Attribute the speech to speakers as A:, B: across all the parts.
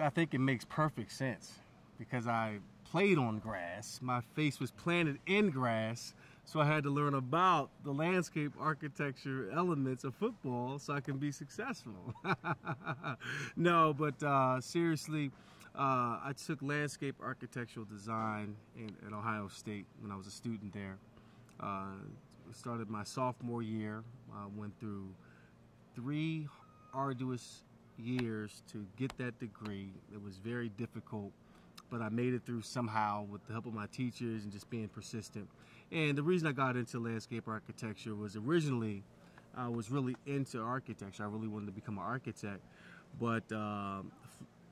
A: I think it makes perfect sense because I played on grass. My face was planted in grass, so I had to learn about the landscape architecture elements of football so I can be successful. no, but uh, seriously, uh, I took landscape architectural design in, at Ohio State when I was a student there. Uh, started my sophomore year, uh, went through three arduous years to get that degree. It was very difficult, but I made it through somehow with the help of my teachers and just being persistent. And the reason I got into landscape architecture was originally I was really into architecture. I really wanted to become an architect, but um,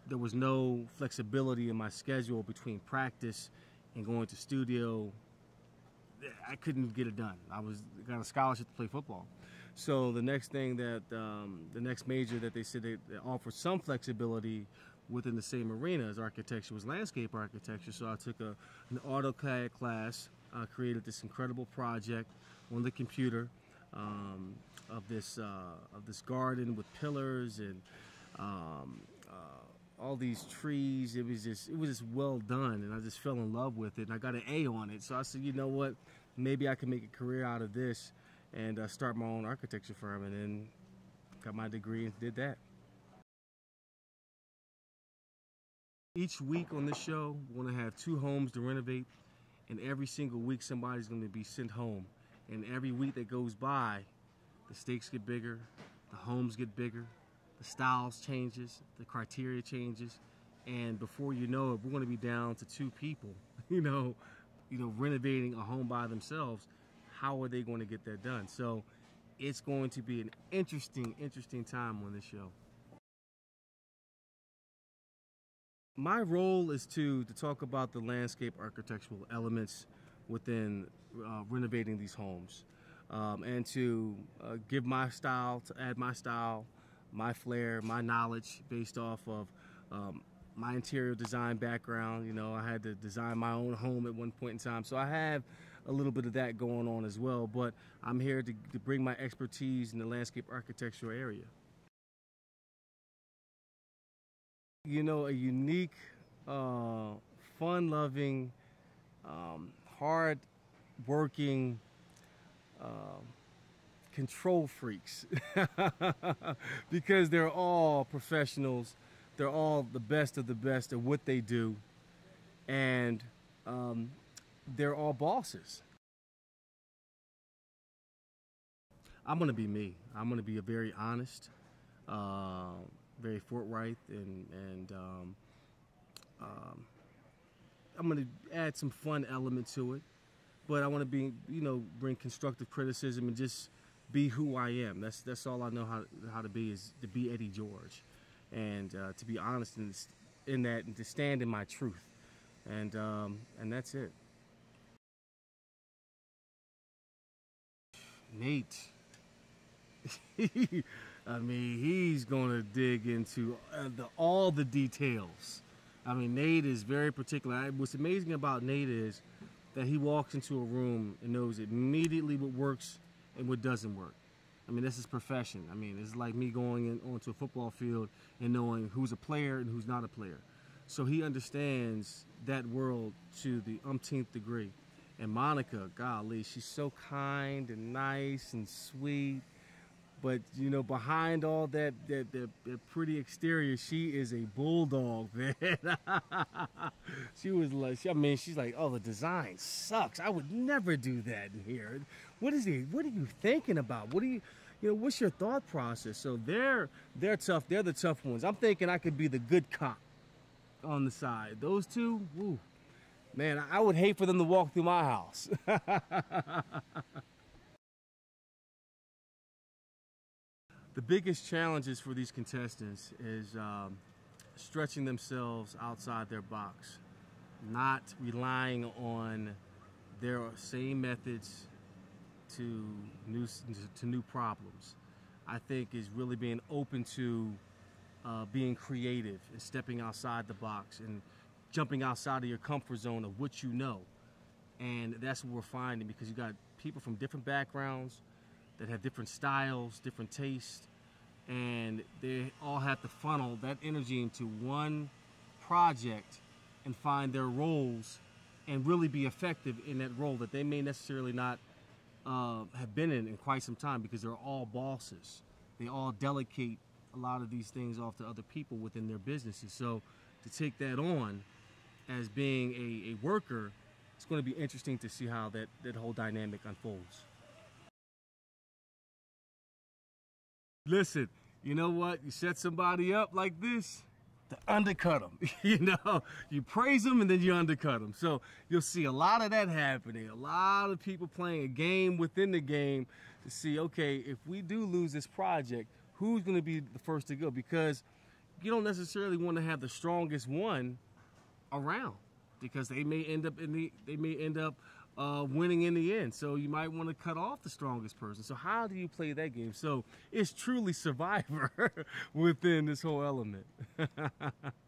A: there was no flexibility in my schedule between practice and going to studio I couldn't get it done. I was got a scholarship to play football. So the next thing that um, the next major that they said they, they offered some flexibility within the same arena as architecture was landscape architecture. So I took a, an AutoCAD class, uh, created this incredible project on the computer um, of this uh, of this garden with pillars and um, uh, all these trees. It was just it was just well done, and I just fell in love with it. And I got an A on it, so I said, you know what, maybe I can make a career out of this and uh, start my own architecture firm. And then got my degree and did that. Each week on this show, we're gonna have two homes to renovate, and every single week somebody's gonna be sent home. And every week that goes by, the stakes get bigger, the homes get bigger, the styles changes, the criteria changes, and before you know it, we're going to be down to two people. You know, you know, renovating a home by themselves. How are they going to get that done? So, it's going to be an interesting, interesting time on this show. My role is to to talk about the landscape architectural elements within uh, renovating these homes, um, and to uh, give my style, to add my style my flair, my knowledge based off of um, my interior design background. You know, I had to design my own home at one point in time. So I have a little bit of that going on as well. But I'm here to, to bring my expertise in the landscape architectural area. You know, a unique, uh, fun loving, um, hard working, uh, control freaks because they're all professionals. They're all the best of the best at what they do. And um, they're all bosses. I'm to be me. I'm to be a very honest, uh, very forthright, and, and um, um, I'm to add some fun element to it. But I want to be, you know, bring constructive criticism and just be who I am. That's that's all I know how how to be is to be Eddie George, and uh, to be honest in in that and to stand in my truth, and um, and that's it. Nate. I mean, he's going to dig into uh, the, all the details. I mean, Nate is very particular. What's amazing about Nate is that he walks into a room and knows immediately what works and what doesn't work. I mean, this is profession. I mean, it's like me going in, onto a football field and knowing who's a player and who's not a player. So he understands that world to the umpteenth degree. And Monica, golly, she's so kind and nice and sweet but you know, behind all that that, that, that pretty exterior, she is a bulldog, man. she was like, I mean, she's like, oh, the design sucks. I would never do that in here. What is he? What are you thinking about? What are you? You know, what's your thought process? So they're they're tough. They're the tough ones. I'm thinking I could be the good cop on the side. Those two, woo, man, I would hate for them to walk through my house. The biggest challenges for these contestants is um, stretching themselves outside their box, not relying on their same methods to new to new problems. I think is really being open to uh, being creative and stepping outside the box and jumping outside of your comfort zone of what you know. And that's what we're finding because you got people from different backgrounds, that have different styles, different tastes, and they all have to funnel that energy into one project and find their roles and really be effective in that role that they may necessarily not uh, have been in in quite some time because they're all bosses. They all delegate a lot of these things off to other people within their businesses. So to take that on as being a, a worker, it's going to be interesting to see how that, that whole dynamic unfolds. Listen, you know what? You set somebody up like this, to undercut them. you know, you praise them and then you undercut them. So you'll see a lot of that happening. A lot of people playing a game within the game to see, okay, if we do lose this project, who's going to be the first to go? Because you don't necessarily want to have the strongest one around because they may end up in the they may end up uh, winning in the end. So you might want to cut off the strongest person. So how do you play that game? So it's truly survivor within this whole element.